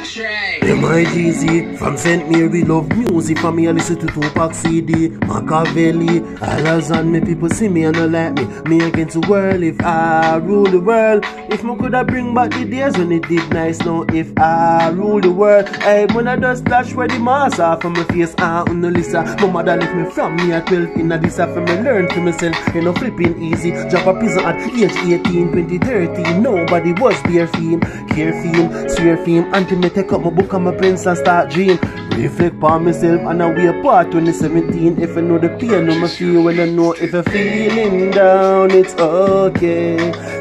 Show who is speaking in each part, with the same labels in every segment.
Speaker 1: X-ray. M.I.G.Z. from St. Mary love music from me I listen to Tupac CD Makaveli Others and me people see me and not like me. Me against the world if I rule the world. If me coulda bring back the days when it did nice now If I rule the world. Hey when I just splash where the mask off from my face I on the list ah. My mother left me from me at 12 in a this ah, for me learn for myself. You know flipping easy Drop a prison at age 18, 20, 30 Nobody was there for him Care for him, swear for him. Until me take up my book and my pens and start dream Reflect on myself and I way apart 2017 If I know the pain my feel when I know if I'm feeling down it's okay.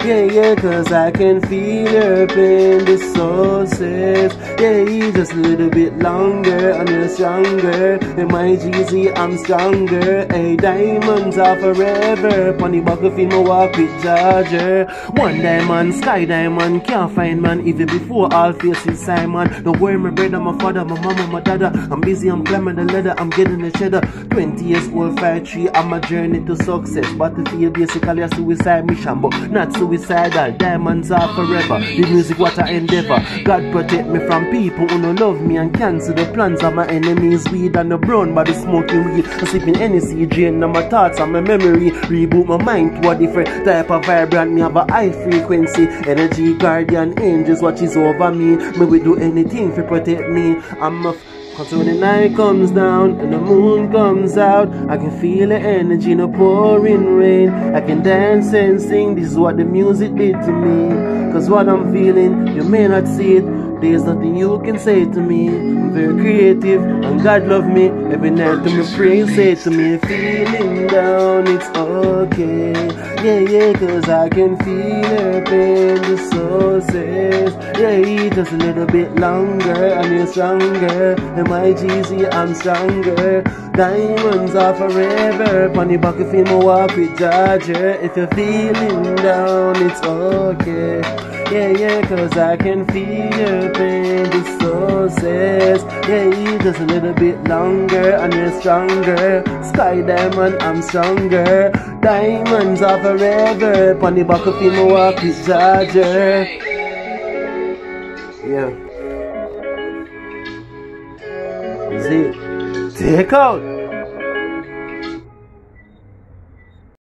Speaker 1: Yeah, yeah, cause I can feel your pain, this soul says Yeah, just a little bit longer and you're stronger M.I.G.Z I'm stronger. Hey, diamonds are forever. Pony buckle feel my walk with Georgia One diamond, Skyediamond, can't find man Even before all faces Simon. Don't worry my brother, my father, my mama, my dada I'm busy, I'm climbing the ladder, I'm getting the cheddar. 20 years old, 5-3, I'm a journey to success. Battlefield basically a suicide mission, but not suicidal. Diamonds are forever. The music what I endeavor. God protect me from people who don't love me and cancel the plans of my enemies. Weed and the brown body smoking weed. I'm sipping NC, drain my thoughts and my memory. Reboot my mind to a different type of vibrant. Me have a high frequency. Energy guardian angels watches over me. Me will do anything to protect me. I'm a Cause when the night comes down and the moon comes out, I can feel the energy the pouring rain. I can dance and sing, this is what the music did to me. Cause what I'm feeling, you may not see it. There's nothing you can say to me. I'm very creative and God love me. Every night to me pray, say to me, feeling down, it's okay. Yeah, yeah, cause I can feel her pain, the soul says. Yeah, just a little bit longer and you're stronger. M.I.G.Z, I'm stronger. Diamonds are forever. Pony bucket feel my walk with Georgia. If you're feeling down, it's okay. Yeah, yeah, cause I can feel pain, the soul Yeah, just a little bit longer. And you're stronger. Skyediamond, I'm stronger. Diamonds are forever. Pony bucket feel my walk with Georgia Yeah. Z Take out